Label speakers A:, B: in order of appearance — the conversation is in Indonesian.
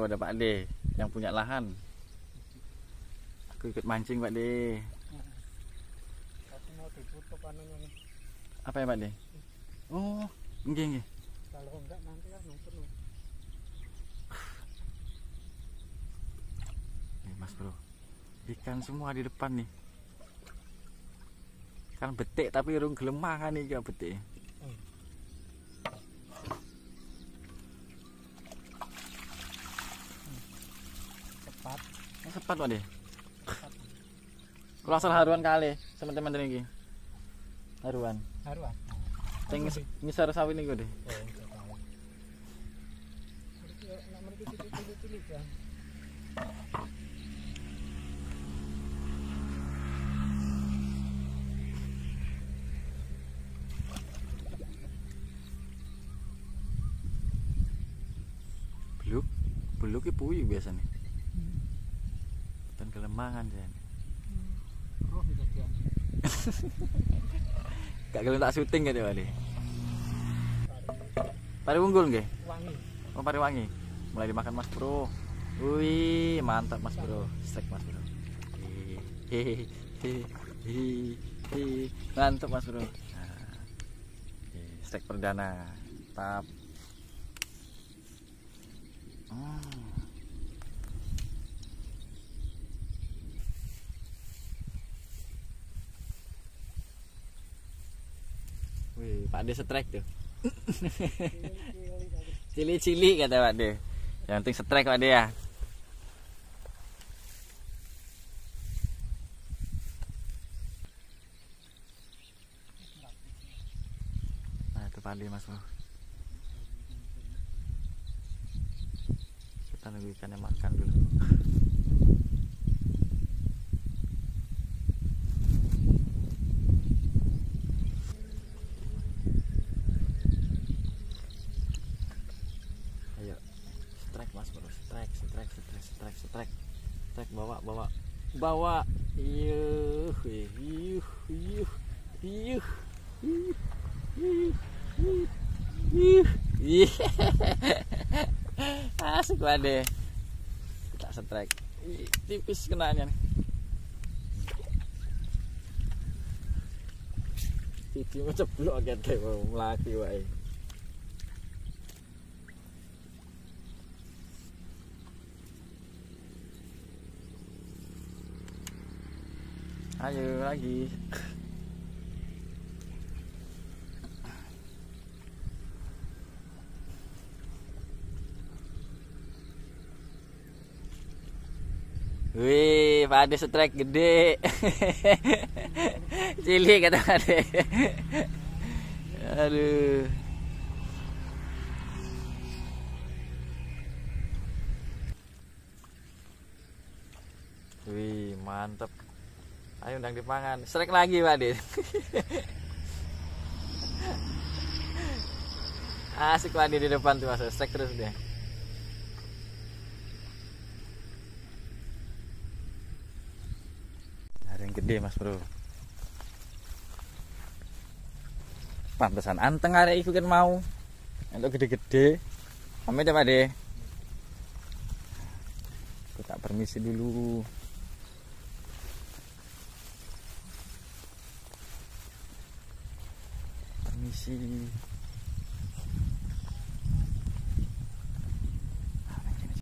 A: tuh ada Pak D yang punya lahan. Aku ikut mancing Pak D.
B: Aku mau ditutup anunya nih.
A: Apa ya Pak D? Oh, nggih nggih.
B: Kalau enggak nanti kan penuh.
A: Nih Mas Bro. Ikan semua di depan nih. Kan betik tapi urung gelemah kan iki ya betik. papat Pak deh. Kalau asal haruan kali teman-teman ini. Haruan.
B: Haruan.
A: Sing ngisor sawi niku deh. Beluk, beluk ki puyi biasanya. Dan kelemangan jan.
B: Dia.
A: Gak gelem tak syuting gitu D. Pari unggul nggih?
B: Wangi.
A: Oh, pari wangi. Mulai dimakan Mas Bro. Wih, mantap Mas Bro. Strike Mas Bro. Hehehe. Mantap Mas Bro. Nah, perdana. Tap. Hmm. Wih, Pak De strike tuh. Cili-cili kata Pak De. Yang penting strike Pak De ya. Nah itu Pak De mas bro. Kita nunggu ikannya makan dulu. Ayo, strike mas bro, strike, strike, strike, strike, strike, strike, bawa, bawa, bawa, yuh, yuh, yuh, yuh, yuh, yuh, yuh, yuh, asik banget kita strike, tipis kenanya nih. Titi mau ceblok melaki wae. Ayo lagi. Wih, Pak Ade strike gede. Cilik kata Pak Ade. Aduh. Wih, mantep. Ayo undang dipangan. Strike lagi, Pak Ade. Asik Pak Ade di depan tuh, Mas. Strike terus deh. Ada yang gede mas bro Pantesan anteng ada iku kan mau Untuk gede-gede Pamit ya pak de Aku tak permisi dulu 你是